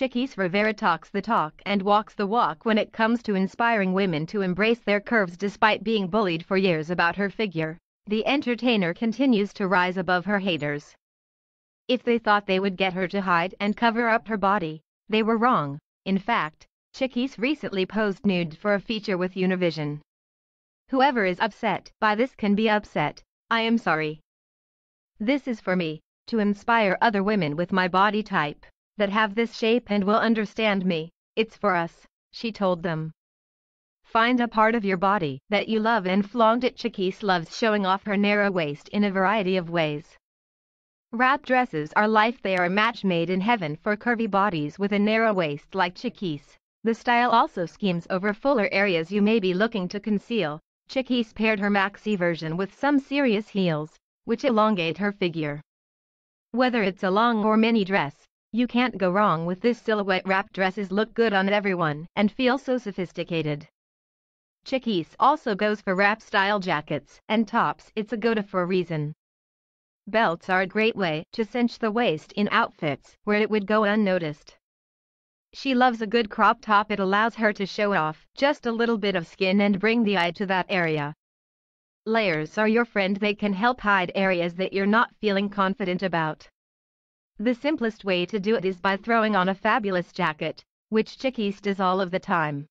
Chiquis Rivera talks the talk and walks the walk when it comes to inspiring women to embrace their curves despite being bullied for years about her figure. The entertainer continues to rise above her haters. If they thought they would get her to hide and cover up her body, they were wrong. In fact, Chiquis recently posed nude for a feature with Univision. Whoever is upset by this can be upset. I am sorry. This is for me, to inspire other women with my body type, that have this shape and will understand me. It's for us, she told them. Find a part of your body that you love and flaunt it. Chiquis loves showing off her narrow waist in a variety of ways. Wrap dresses are life they are a match made in heaven for curvy bodies with a narrow waist like Chiquis. The style also schemes over fuller areas you may be looking to conceal. Chiquis paired her maxi version with some serious heels, which elongate her figure. Whether it's a long or mini dress, you can't go wrong with this silhouette wrap dresses look good on everyone and feel so sophisticated. Chiquis also goes for wrap style jackets and tops it's a go-to for a reason. Belts are a great way to cinch the waist in outfits where it would go unnoticed. She loves a good crop top it allows her to show off just a little bit of skin and bring the eye to that area. Layers are your friend they can help hide areas that you're not feeling confident about. The simplest way to do it is by throwing on a fabulous jacket, which Chiquis does all of the time.